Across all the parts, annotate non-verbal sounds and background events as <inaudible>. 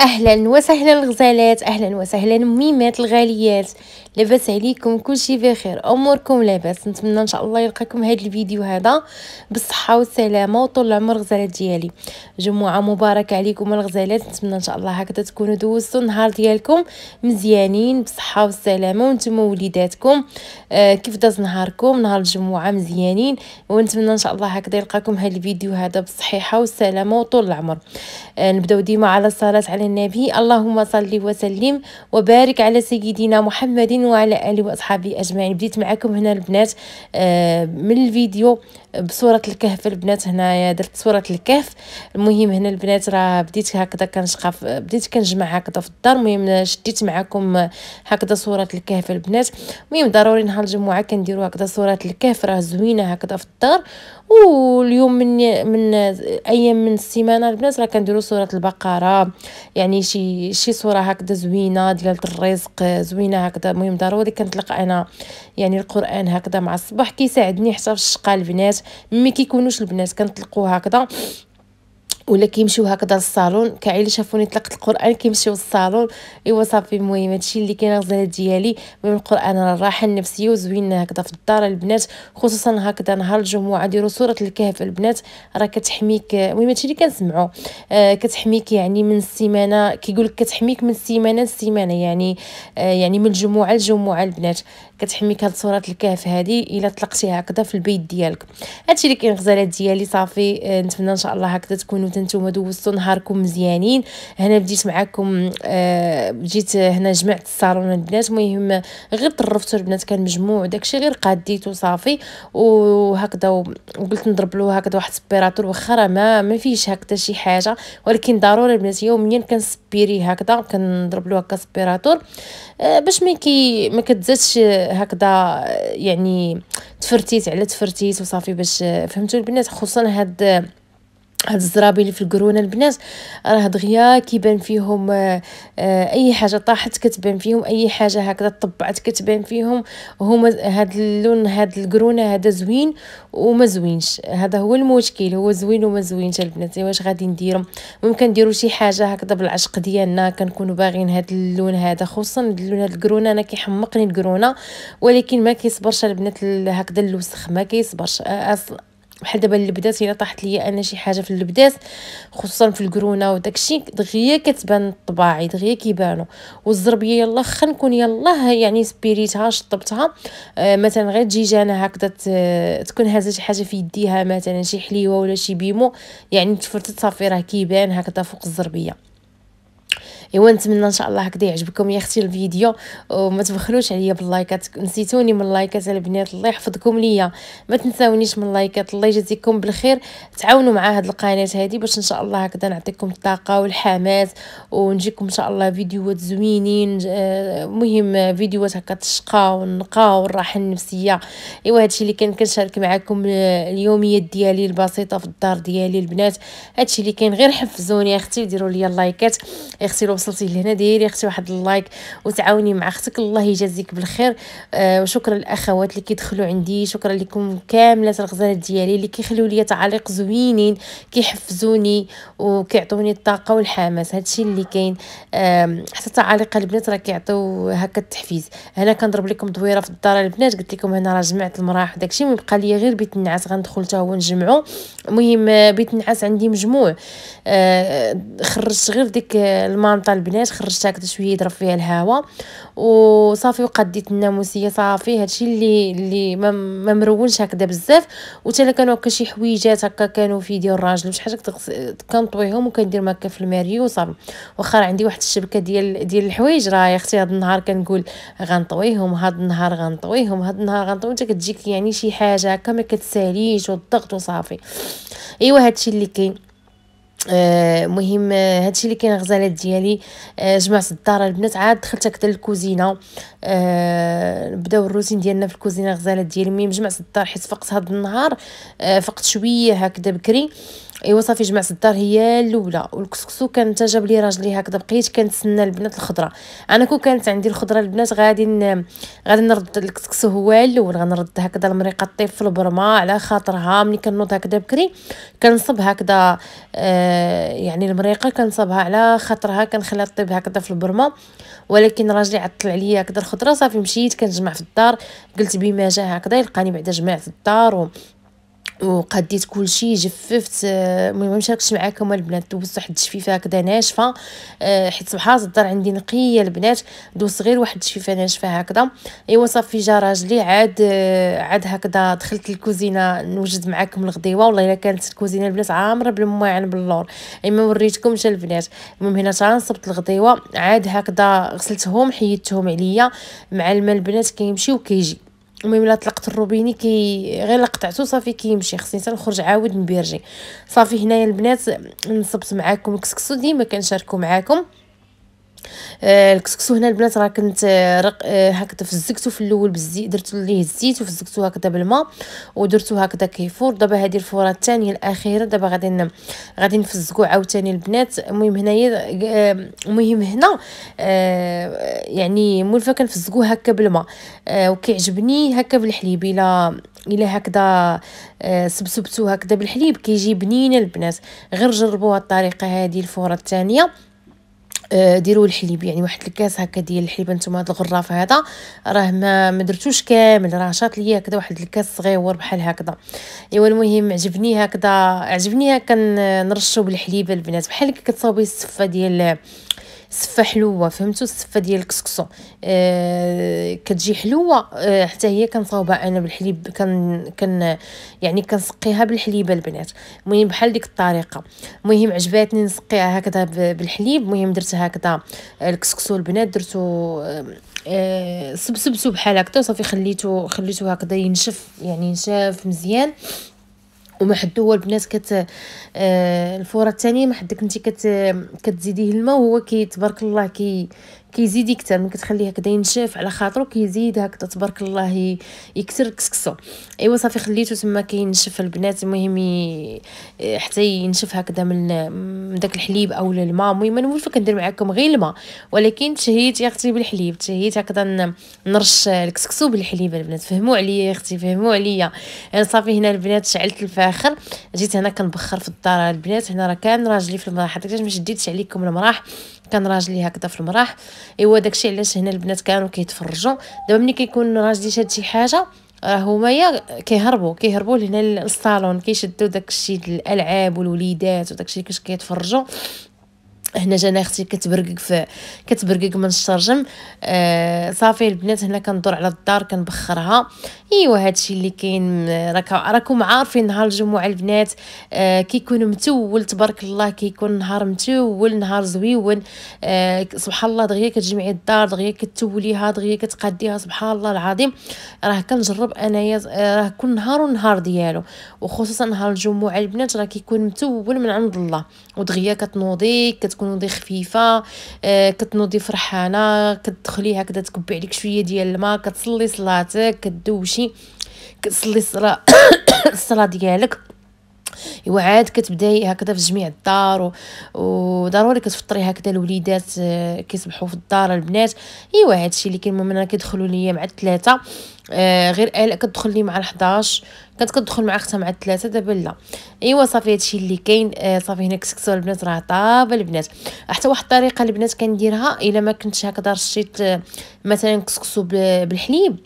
أهلا وسهلا الغزالات أهلا وسهلا ميمات الغاليات. لاباس عليكم كلشي بخير. أموركم لاباس. نتمنى إن شاء الله يلقاكم هذا الفيديو هذا بالصحة والسلامة وطول العمر غزالات ديالي. جمعة مباركة عليكم الغزالات. نتمنى إن شاء الله هكذا تكونوا دوزتوا النهار ديالكم مزيانين بالصحة والسلامة. وأنتم وليداتكم آه كيف داز نهاركم؟ نهار الجمعة مزيانين. ونتمنى إن شاء الله هكذا يلقاكم هذا الفيديو هذا بالصحه والسلامة وطول العمر. آه نبدأو ديما على الصلاة على النبي. اللهم صل وسلم وبارك على سيدنا محمد وعلى اله واصحابه أجمعين. بديت معكم هنا البنات آه، من الفيديو بصورة الكهف البنات. هنايا درت صورة الكهف. المهم هنا البنات راه بديت هكذا كنشقف بديت كنجمع هكذا في الدار. المهم شديت معكم هكذا صورة الكهف البنات. المهم ضروري نهار الجمعة كنديروا هكذا صورة الكهف. راه زوينة هكذا في الدار. واليوم من من أيام من السيمانة البنات راه كنديروا سورة البقرة. يعني شي شي سورة هكذا زوينة ديال الرزق زوينة هكذا. المهم ضروري كنطلق أنا يعني القرآن هكذا مع الصباح كيساعدني حتى في الشقة البنات ملي كيكونو البنات كنطلقوه هكذا. ولا كيمشيو هكذا للصالون. كاع شافوني طلقت القرآن كيمشيو للصالون. إيوا صافي المهم هادشي اللي كاين غزالة ديالي. المهم القرآن راه الراحه النفسيه وزوين هكذا في الدار البنات. خصوصا هكذا نهار الجمعة ديروا سوره الكهف البنات. راه كتحميك المهم هادشي اللي كنسمعوا آه كتحميك يعني من السيمانة. كيقول لك كتحميك من السيمانة للسيمانة يعني آه يعني من الجمعة للجمعة البنات. كتحميك هاد صورة الكهف هادي إلا طلقتيها هكذا في البيت ديالك. هادشي اللي كاين غزالات ديالي صافي آه نتمنى إن شاء الله هكذا تكونوا نتوما دوزتوا نهاركم مزيانين. هنا بديت معكم آه بديت هنا جمعت الصالون البنات. المهم غير طرفتو البنات كان مجموع داكشي غير قاديته صافي. وهكذا وقلت نضرب له هكذا واحد aspirateur واخا راه ما ما فيش هكذا شي حاجة. ولكن ضروري البنات يوميا كن aspirer هكذا كنضرب له هكا aspirateur. آه باش ما كي ما كتزادش هكذا يعني تفرتيت على تفرتيت وصافي باش فهمتوا؟ البنات خصوصا هاد هاد الزرابي اللي في القرونة البنات راه دغيا كيبان فيهم آه أي حاجة طاحت كتبان فيهم أي حاجة هكذا طبعت كتبان فيهم. هما هاد اللون هاد القرونة هذا زوين وما زوينش. هذا هو المشكل هو زوين وما زوينش البنات واش غادي نديرو؟ ممكن نديرو شي حاجة هكذا بالعشق ديالنا كنكونوا باغيين هاد اللون هذا خصوصا اللون هاد القرونة أنا كيحمقني القرونة ولكن ما كيصبرش البنات هكذا الوسخ ما كيصبرش أصلا بحال دابا اللبدات الا طاحت ليا أنا شي حاجة في اللبدات خصوصا في الكرونه وداكشي دغيا كتبان الطباعي دغيا كيبانو. والزربيه يلا خا نكون يلا يعني aspirer يتها شطبتها. آه مثلا غير دجاجه هكذا تكون هازة شي حاجة في يديها مثلا شي حليوة ولا شي Bimo يعني تفرتت صافي راه كيبان هكذا فوق الزربية. ايوا نتمنى إن شاء الله هكذا يعجبكم يا أختي الفيديو. وما تبخلوش عليا باللايكات نسيتوني من اللايكات البنات الله يحفظكم ليا. ما تنساونيش من اللايكات الله يجازيكم بالخير. تعاونوا مع هاد القناة هذه باش إن شاء الله هكذا نعطيكم الطاقة والحماس. ونجيكم إن شاء الله فيديوهات زوينين آه، مهم فيديوهات هكا الشقا والنقا والراحة النفسية. إيوا هادشي اللي كان كنشارك معكم اليوميات ديالي البسيطة في الدار ديالي البنات. هادشي اللي كاين غير حفزوني أختي ديروا لي اللايكات. أختي وصلتي لهنا ديري أختي واحد اللايك وتعاوني مع أختك. الله يجازيك بالخير. آه وشكرا للأخوات اللي كيدخلوا عندي شكرا لكم كاملة الغزالات ديالي اللي كيخليو لي تعاليق زوينين كيحفزوني وكيعطوني الطاقة والحماس. هادشي اللي كاين. آه حتى تعاليق البنات راه كيعطيو هكا التحفيز. هنا كنضرب لكم دويرة في الدار البنات. قلت لكم هنا راه جمعت المراح وداكشي بقى لي غير بيت النعاس. غندخل حتى هو نجمعو. المهم بيت النعاس عندي مجموع. آه خرجت غير ديك المانطه البنات خرجت هكذا شوية يضرب فيها الهواء وصافي وقديت الناموسية صافي هادشي اللي اللي ما مرونش هكذا بزاف. وتا كانوا هكا شي حويجات هكا كانوا في يدي الراجل وشي حاجة كنطويهم وكندير هكا في الماريو وصافي. واخا عندي واحد الشبكة ديال ديال الحوايج راه يا أختي هذا النهار كنقول غنطويهم هذا النهار غنطويهم هذا النهار غنطوي. انت كتجيك يعني شي حاجة هكا ما كتساليش والضغط وصافي. ايوا هادشي اللي كاين. آه مهم آه هادشي اللي كاين غزالات ديالي. آه جمعت الدار البنات عاد دخلت هكذا للكوزينة. آه بداو الروتين ديالنا في الكوزينة غزالات ديالي. مي جمعت الدار حيت فقت هاد النهار آه فقت شوية هكذا بكري. ايوا صافي جمعت الدار هي الأولى. والكسكسو كان جاب لي راجلي هكذا بقيت كنتسنى البنات الخضرة. أنا كون كانت عندي الخضرة البنات غادي غادي نرد الكسكسو هو الأول. غنرد هكذا المريقة طيب في البرمه على خاطرها. ملي كنوض هكذا بكري كنصب هكذا آه يعني المريقة كنصبها على خاطرها. كنخليها طيب هكذا في البرمة. ولكن راجلي عطل عليا هكذا الخضرة. صافي مشيت كنجمع في الدار. قلت بما جا هكذا يلقاني بعدا جمعت الدار. و وقديت كلشي جففت المهم مشاركتش معاكم البنات دوزت واحد التجفيفه هكذا ناشفة آه، حيت سبحان الدار عندي نقية البنات دوزت غير واحد التجفيفه ناشفة هكذا. أيوا صافي جا راجلي عاد آه، عاد هكذا دخلت الكوزينه نوجد معاكم الغديوة والله إلا كانت الكوزينة البنات عامرة بالمواعن باللور. اي ما وريتكمش البنات. المهم هنا تنصبت الغديوة عاد هكذا غسلتهم حيدتهم عليا مع الماء البنات كيمشي وكيجي. المهم الا طلقت الروبيني كي غير قطعته صافي كيمشي خصني نخرج عاود نبيرجي. صافي هنايا البنات نصبت معاكم الكسكسو ديما كنشاركو معاكم. الكسكسو هنا البنات راه كنت آه، رق آه هكذا فزقتو في الأول بالزيت درت ليه الزيت وفزقتو هكذا بالماء ودرتو هكذا كيفور. دابا هذه الفورة الثانية الأخيرة. دابا غادي غادي نفزقو عاوتاني البنات. المهم هنايا آه، المهم هنا آه يعني مولفة كنفزقو هكا بالماء. آه وكيعجبني هكا بالحليب. إلا إلا هكذا آه سبسبتو هكذا بالحليب كيجي بنين البنات. غير جربوها الطريقة هذه الفورة الثانية آه، ديروا الحليب. يعني واحد الكاس هكا ديال الحليب نتوما هذا الغراف هذا راه ما ما درتوش كامل راه شاط ليا هكذا واحد الكاس صغيور بحال هكذا. ايوا المهم عجبني هكذا عجبني هكا نرشو بالحليب البنات. بحال كتصاوبي السفه ديال سفه حلوة فهمتوا؟ السفه ديال الكسكسو. آه كتجي حلوة. آه حتى هي كنصاوبها أنا بالحليب كن كن يعني كنسقيها بالحليب البنات. المهم بحال ديك الطريقة. المهم عجباتني نسقيها هكذا بالحليب. المهم درت هكذا الكسكسو البنات. درتو آه, آه، سبسبتو بحال هكذا. صافي خليتو خليتو هكذا ينشف يعني ينشف مزيان. وما حدو هو البنات كت آه الفورة الثانية ما حدك انت كت كتزيديه الماء وهو كي تبارك الله كي كيزيد يكثر ملي كتخليه هكذا ينشف على خاطرو كيزيد هكذا تبارك الله يكثر الكسكسو أيوا صافي خليته تما كينشف البنات المهم حتى ينشف هكذا من داك الحليب أو الماء. المهم أنا مولفة كندير معكم غير الماء ولكن تشهيت يا أختي بالحليب تشهيت هكذا نرش الكسكسو بالحليب البنات. فهموا عليا يا أختي فهموا عليا. يعني صافي هنا البنات شعلت الفاخر جيت هنا كنبخر في الدار البنات هنا راه كان راجلي في المراح حتى ما شديتش عليكم المراح. كان راجلي هكذا في المراح ايوا داكشي علاش هنا البنات كانوا كيتفرجوا. دابا ملي كيكون راجلي شاد شي حاجة راه هما كيهربوا كيهربوا لهنا للصالون كيشدوا داكشي الألعاب والوليدات وداكشي كيفاش كيتفرجوا. هنا جانا أختي كتبرقق في كتبرقق من الشرجم. آه صافي البنات هنا كندور على الدار كنبخرها. ايوا هادشي اللي كاين راكم عارفين نهار الجمعة البنات آه كيكون متول تبارك الله كيكون نهار متول نهار زويون. آه سبحان الله دغيا كتجمعي الدار دغيا كتوليها دغيا كتقاديها سبحان الله العظيم. راه كنجرب أنايا آه، راه كل نهار والنهار ديالو. وخصوصا نهار الجمعة البنات راه كيكون متول من عند الله. ودغيا كتنوضي كتكون كتنوضي خفيفة آه كتنوضي فرحانة كتدخلي هكذا تكبي عليك شوية ديال الماء كتصلي صلاتك كدوشي. كتصلي الصلاه <coughs> الصلاة ديالك. ايوا عاد كتبداي هكذا في جميع الدار وضروري كتفطري هكذا الوليدات آه، كيصبحوا في الدار البنات. ايوا هادشي اللي كاين المهم أنا كيدخلوا ليا مع الثلاثه آه غير الا كتدخل لي مع ال11 كانت كتدخل مع اختها مع الثلاثه دابا لا. ايوا صافي هادشي اللي كاين. آه صافي هنا كسكسو البنات راه طاب البنات. حتى واحد الطريقة البنات كنديرها إلا ما كنتش هكذا رشيت آه مثلا كسكسو بالحليب.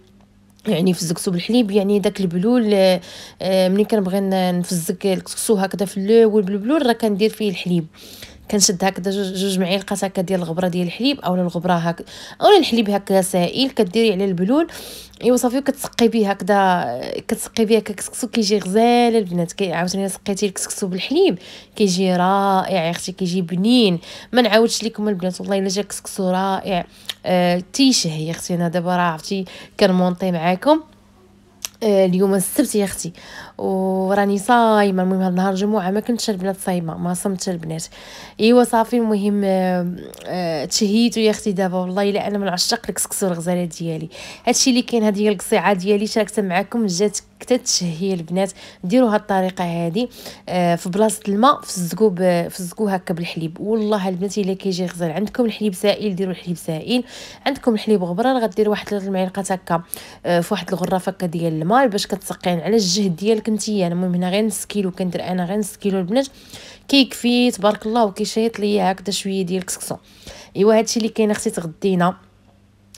يعني فزقتو بالحليب يعني داك البلول آه، آه، ملي كنبغي نفزق الكسكسو هكذا في الأول بالبلول راه كندير فيه الحليب. كنشد هكذا جوج معالق هكا ديال الغبرة ديال الحليب اولا الغبرة هكا اولا الحليب هكا سائل كديري على البلول. أيوا صافي كتسقي به هكذا كتسقي به هكا كسكسو كيجي غزال. البنات كي عاوتاني سقيتي الكسكسو بالحليب كيجي رائع أختي كيجي بنين. ما نعاودش لكم البنات والله إلا جا كسكسو رائع. آه تشهيتو يا أختي. أنا دابا راه عرفتي كن monter معاكم. آه اليوم السبت يا أختي. وراني صايمة. المهم هذا النهار الجمعه ما كنتش البنات صايمة ما صمتش البنات. ايوا صافي المهم آه تشهيت يا أختي دابا. والله إلا أنا من عشاق الكسكسو الغزاله ديالي. هادشي اللي كاين هذه هي القصيعة ديالي. شاركتها معكم جات كتتشهي البنات ديروا هاد الطريقة هذه آه في بلاصة الماء فزقوا فزقوا هكا بالحليب. والله البنات إلا كيجي غزال عندكم الحليب سائل ديروا الحليب سائل. عندكم الحليب غبرة غديروا واحد ثلاث المعالق هكا آه في واحد الغرافه هكا ديال الماء باش كتسقين على الجهد ديالك نتيا أنا المهم هنا غير نص كيلو كندير أنا غير نص كيلو البنات. كيكفي تبارك الله وكيشيط ليا هكذا شوية ديال الكسكسو. أيوا هادشي اللي كاين أختي تغدينا.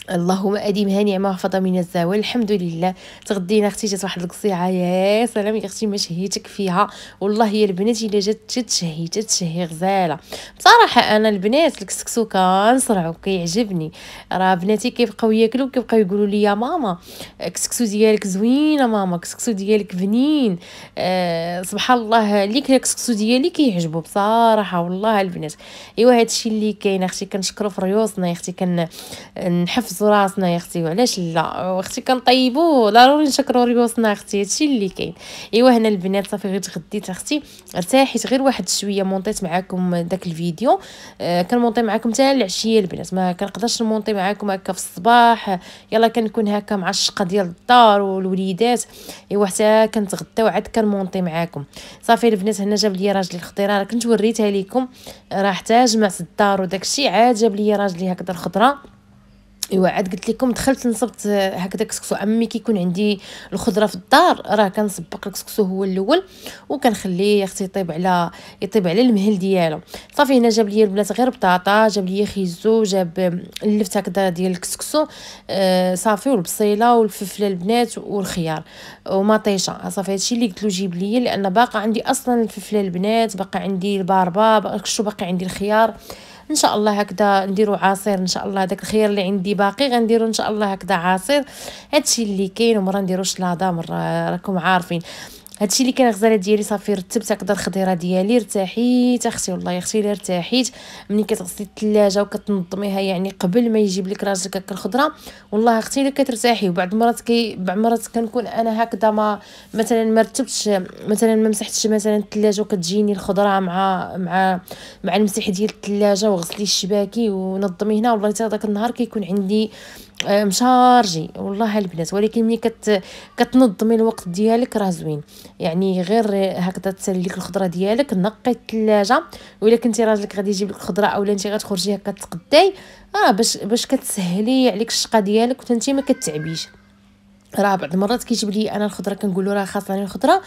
اللهم اديمها نعمه وحفظها من الزوال الحمد لله. تغدينا أختي جات واحد القصيعة. يا سلام يا أختي ما شهيتك فيها. والله يا البنات إلا جات تشهي تشهي غزالة. بصراحة أنا البنات الكسكسو كنصرعو كيعجبني. راه بناتي كيبقاو ياكلوا كيبقاو يقولوا لي يا ماما الكسكسو ديالك زوينة ماما الكسكسو ديالك بنين. أه سبحان الله اللي الكسكسو ديالي كيعجبو بصراحة والله البنات. إيوا هادشي اللي كاين أختي كنشكرو في ريوسنا أختي كنحفظ نحفظوا راسنا يا أختي وعلاش لا؟ أختي كنطيبوا ضروري نشكروا ريوسنا أختي هادشي اللي كاين. ايوا هنا البنات صافي غير تغديت أختي ارتاحيت غير واحد شوية مونطيت معاكم داك الفيديو. آه كنمونطي معاكم حتى العشية البنات ما كنقدرش نمونطي معاكم هكا في الصباح. يلا كنكون هكا مع الشقة ديال الدار والوليدات. ايوا حتى كنتغداو عاد كنمونطي معاكم. صافي البنات هنا جاب لي راجلي الخضيرة كنت وريتها لكم راه حتى جمعت الدار وداكشي عاد جاب لي راجلي هكذا الخضرة. ايوا عاد قلت لكم دخلت نصبت هكذا كسكسو. ملي كيكون عندي الخضرة في الدار راه كنسبق الكسكسو هو الأول وكنخليه أختي يطيب على يطيب على المهل ديالو. صافي هنا جاب لي البنات غير بطاطا جاب لي خيزو جاب اللفت هكذا ديال الكسكسو آه صافي والبصيلة والفلفلة البنات والخيار ومطيشه صافي هادشي اللي قلت له جيب لي لأن باقا عندي أصلا الفلفلة البنات باقا عندي الباربا باقا عندي الخيار. إن شاء الله هكذا نديرو عصير إن شاء الله داك الخيار اللي عندي باقي غنديرو إن شاء الله هكذا عصير. هادشي اللي كاين ومره نديرو شلاضه مره راكم عارفين. هادشي اللي كان الغزاله ديالي صافي رتبت هكذا الخضيره ديالي ارتاحيت أختي والله أختي الا ارتاحيت. ملي كتغسلي الثلاجه وكتنظميها يعني قبل ما يجيب لك راجلك هكا الخضرة والله أختي إلا كترتاحي وبعض المرات كي بعض المرات كنكون أنا هكذا ما مثلا ما رتبتش مثلا ما مسحتش مثلا الثلاجه وكتجيني الخضرة مع مع مع المسح ديال الثلاجه وغسلي الشباكي ونظمي هنا. والله حتى داك النهار كيكون عندي مشارجي. والله البنات ولكن ملي كت كتنظمي الوقت ديالك راه زوين. يعني غير هكذا تسالي لك الخضرة ديالك نقي الثلاجه ولا كنتي راجلك غادي يجيب لك الخضره اولا انت غتخرجي هكا تقداي آه باش باش كتسهلي عليك الشقة ديالك وانت ما كتعبيش. راه بعض المرات كيجيب لي أنا الخضرة كنقول له راه خاصني الخضرة.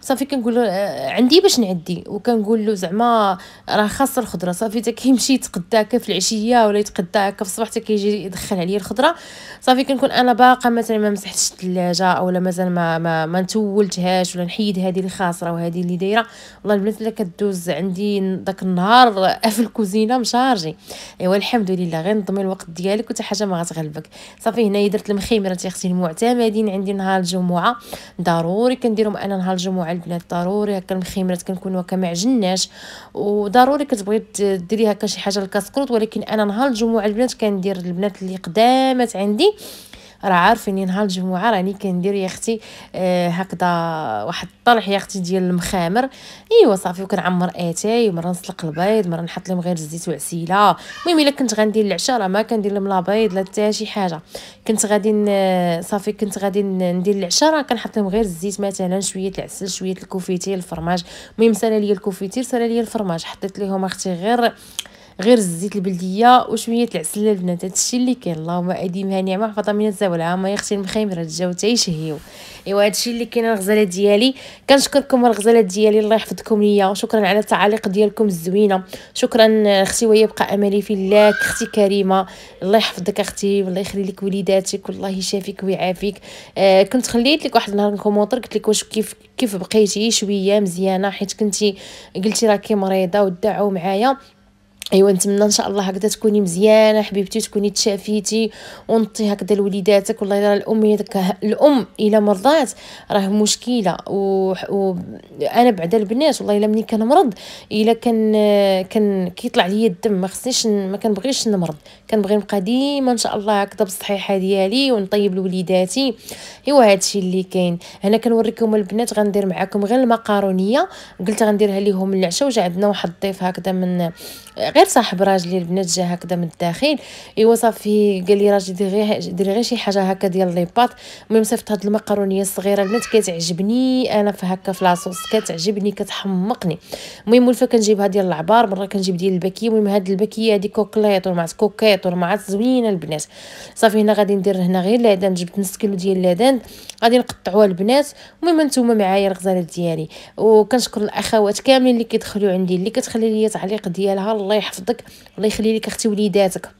صافي كنقول له آه، عندي باش نعدي. وكنقول له زعما راه خاصه الخضرة. صافي حتى كيمشي يتقدا هكا في العشية ولا يتقدا هكا في الصباح حتى كيجي يدخل عليا الخضرة. صافي كنكون أنا باقا مثلا ما مسحتش الثلاجة اولا مثلا ما ما, ما نتولتهاش ولا نحيد هذه اللي خاسره وهذه اللي دايرة. والله البنات إلا كدوز عندي داك النهار <laughs> في الكوزينة مشارجي. أيوا الحمد لله غير نظمي الوقت ديالك وتا حاجة ما غتغلبك. صافي هنا درت المخيمرة أختي المعتمدين عندي نهار الجمعة. ضروري كنديرهم أنا نهار الجمعة البنات ضروري هكا المخيمرات كنكونوا هكا ما عجناش وضروري كتبغي ديري هكا شي حاجة الكاسكروت ولكن أنا نهار الجمعة البنات كندير البنات اللي قدامات عندي. راه عارفيني نهار الجمعه راني كندير يا أختي آه هكذا واحد الطرح يا أختي ديال المخامر. ايوا صافي وكنعمر آتاي مره نسلق البيض مرة نحط لهم غير الزيت وعسيله المهم إلا كنت غندير العشاء راه ما كندير لهم لا بيض لا حتى شي حاجة. كنت غادي صافي كنت غادي ندير العشاء راه كنحط لهم غير الزيت مثلا شوية العسل شوية ال confiture ال fromage. المهم سالا ليا ال confiture سالا ليا الفرماج. حطيت ليهم أختي غير غير الزيت البلدية وشوية العسل البنات. هادشي اللي كاين اللهم أدمها نعمة حفظها من الزوال عام يا أختي المخيمرة جاو تيشهيو. إيوا هادشي اللي كاين الغزالات ديالي. كنشكركم الغزالات ديالي الله يحفظكم ليا. وشكرا على التعاليق ديالكم الزوينة. شكرا أختي يبقى أملي في الله. أختي كريمة الله يحفظك أختي والله يخلي لك وليداتك والله يشافيك ويعافيك. آه كنت خليت لك واحد النهار commentaire قلت لك واش كيف كيف بقيتي؟ شوية مزيانة حيت كنتي قلتي راكي مريضة ودعوا معايا. ايوا نتمنى إن شاء الله هكذا تكوني مزيانة حبيبتي تكوني تشافيتي ونطي هكذا لوليداتك. والله إلا الأم داك الأم إلا مرضات راه مشكلة. و... و... بعدا البنات والله إلا ملي كنمرض إلا كان كان كيطلع ليا الدم ما خصنيش ما كنبغيش نمرض. كنبغي نبقى ديما إن شاء الله هكذا بالصحيحة ديالي ونطيب لوليداتي. إيوا هادشي اللي كاين. هنا كنوريكم البنات غندير معكم غير المقارونية. قلت غنديرها ليهم العشاء وجا عندنا واحد الضيف هكذا من غير صاحب راجلي البنات جا هكذا من الداخل ايوا صافي قال لي راجلي ديري غير شي حاجة هكا ديال لي بات. المهم صيفط هاد المقرونيه الصغيرة البنات كتعجبني أنا في هكا في لاصوص كتعجبني كتحمقني. المهم ولفه كنجيبها ديال العبار؟ مرة كنجيب ديال الباكية. المهم هاد الباكية هادي كوكليط ولا كوكيط ولا زوينة البنات. صافي هنا غادي ندير هنا غير لادان جبت نص كيلو ديال لادان غادي نقطعوها البنات. المهم نتوما معايا الغزالات ديالي. وكنشكر الأخوات كاملين اللي كيدخلوا عندي اللي كتخلي لي تعليق ديالها. الله يحفظك الله يخلي لك أختي وليداتك.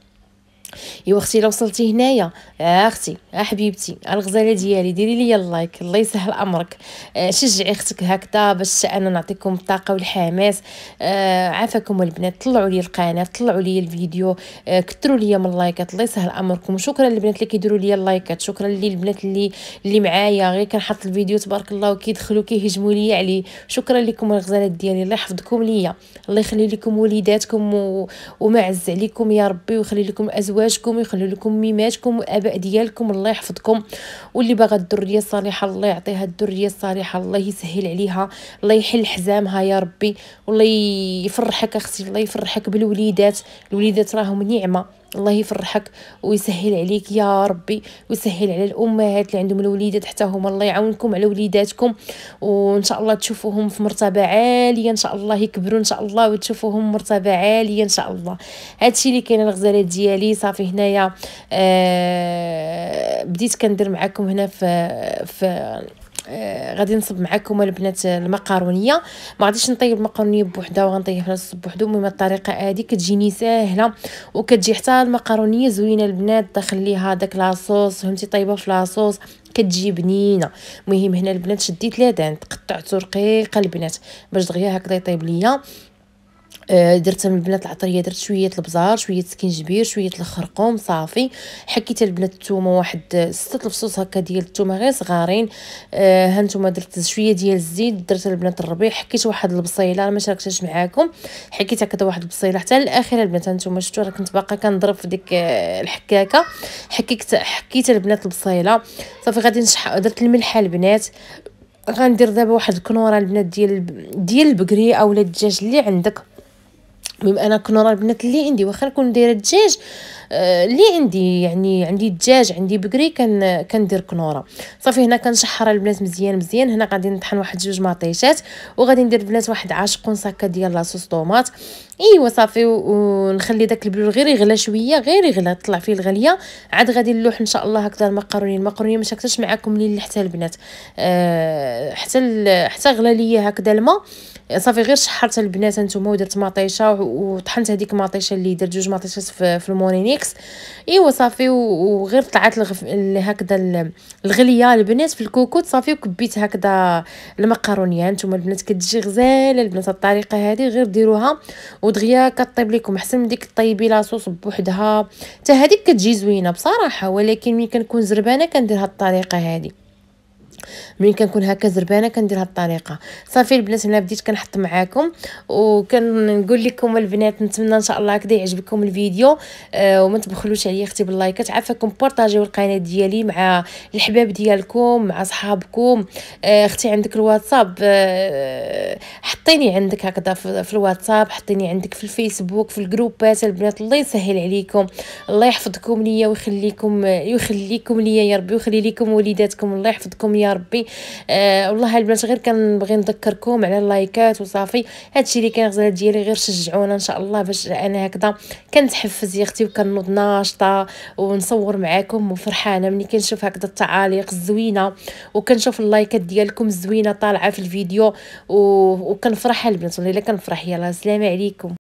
ايوا أختي لو وصلتي هنايا آه أختي آه حبيبتي الغزالة ديالي ديري لي اللايك الله يسهل أمرك. آه شجعي أختك هكذا باش أنا نعطيكم الطاقة والحماس. آه عافاكم البنات طلعوا لي القناة طلعوا لي الفيديو. آه كثروا لي من اللايكات الله يسهل أمركم. شكرا للبنات اللي كيديروا لي اللايكات شكرا للبنات اللي اللي معايا. غير كنحط الفيديو تبارك الله وكيدخلوا كيهجموا لي عليه شكرا لكم الغزالات ديالي الله يحفظكم ليا. الله يخلي لكم وليداتكم و... ومعز عليكم يا ربي ويخلي لكم أزواجكم ويخلي لكم ميماتكم والاباء ديالكم الله يحفظكم. واللي باغا الذرية الصالحة الله يعطيها الذرية الصالحة الله يسهل عليها الله يحل حزامها يا ربي والله يفرحك أختي الله يفرحك بالوليدات. الوليدات راهم نعمة. الله يفرحك ويسهل عليك يا ربي ويسهل على الأمهات اللي عندهم الوليدات حتى هما الله يعاونكم على وليداتكم. وإن شاء الله تشوفوهم في مرتبة عالية إن شاء الله يكبروا إن شاء الله وتشوفوهم مرتبة عالية إن شاء الله. هادشي اللي كاين الغزالات ديالي صافي هنايا آه بديت كندير معكم هنا في في غادي نصب معكم البنات المقارونية. ما غاديش نطيب المقارونية بوحدها وغنطيبها نص بوحدو المهم الطريقة هذه كتجيني ساهلة وكتجي حتى المقارونية زوينة البنات داخل ليها داك la sauce فهمتي؟ طيبة في la sauce كتجي بنينة. المهم هنا البنات شديت la dinde قطعته رقيقه البنات باش دغيا هكذا يطيب ليا. آه، درت من البنات العطرية درت شوية البزار شوية سكينجبير شوية الخرقوم صافي. حكيت البنات الثومه واحد ستة الفصوص هكا ديال الثومه غير صغارين. آه هانتوما درت شوية ديال الزيت درت البنات الربيع. حكيت واحد البصيلة ما شاركتش معاكم. حكيت هكذا واحد البصيلة حتى الاخير البنات. هانتوما شفتوا راه كنت باقا كنضرب في ديك آه الحكاكه حكيت حكيت البنات البصيلة. صافي غادي نشح درت الملحة البنات. غندير دابا واحد الكنورة البنات ديال ديال البقري اولا الدجاج اللي عندك. المهم أنا كنورا البنات اللي عندي واخا نكون دايرة الدجاج آه اللي عندي يعني عندي الدجاج عندي بقري كان كندير كنورة. صافي هنا كنشحر البنات مزيان مزيان. هنا غادي نطحن واحد جوج مطيشات وغادي ندير البنات واحد عاشق هكا ديال لاصوص طوماط. إيوا صافي ونخلي داك البلول غير يغلى شوية غير يغلى طلع فيه الغليه عاد غادي نلوح إن شاء الله هكذا المقروني المقروني ما شكتش معكم ليل حتى البنات. آه حتى حتى غلى ليا هكذا الماء. صافي غير شحرت البنات نتوما ودرت مطيشه وطحنت هذيك مطيشه اللي درت جوج مطيشات في, المونينيكس إيوا صافي وغير طلعت الغف... هكذا الغلية البنات في الكوكوت صافي وكبيت هكذا المقرونية. نتوما البنات كتجي غزالة البنات الطريقة هذه غير ديروها. ودغيا كطيب لكم أحسن من ديك طيبي لاصوص بوحدها. حتى هذيك كتجي زوينة بصراحة ولكن ملي كنكون زربانة كندير هاد الطريقة هذه. ملي كنكون هكا زربانة كندير هاد الطريقة. صافي البنات أنا بديت كنحط معاكم وكنقول لكم البنات نتمنى إن شاء الله هكذا يعجبكم الفيديو. آه وما تبخلوش عليا أختي باللايكات. عافاكم بارطاجيو القناة ديالي مع الحباب ديالكم مع صحابكم. آه أختي عندك الواتساب آه حطيني عندك هكذا في الواتساب حطيني عندك في الفيسبوك في الجروبات. البنات الله يسهل عليكم الله يحفظكم ليا ويخليكم يخليكم ليا يا ربي ويخلي لكم وليداتكم الله يحفظكم يا ربي. آه والله البنات غير كنبغي نذكركم على اللايكات وصافي. هادشي اللي كاين غزاله ديالي غير شجعونا إن شاء الله باش أنا هكذا كنتحفز يا أختي وكنوض ناشطة ونصور معاكم وفرحانة. ملي كنشوف هكذا التعاليق الزوينة وكنشوف اللايكات ديالكم الزوينة طالعة في الفيديو وكنفرح البنات. والله إلا كنفرح يلا السلام عليكم.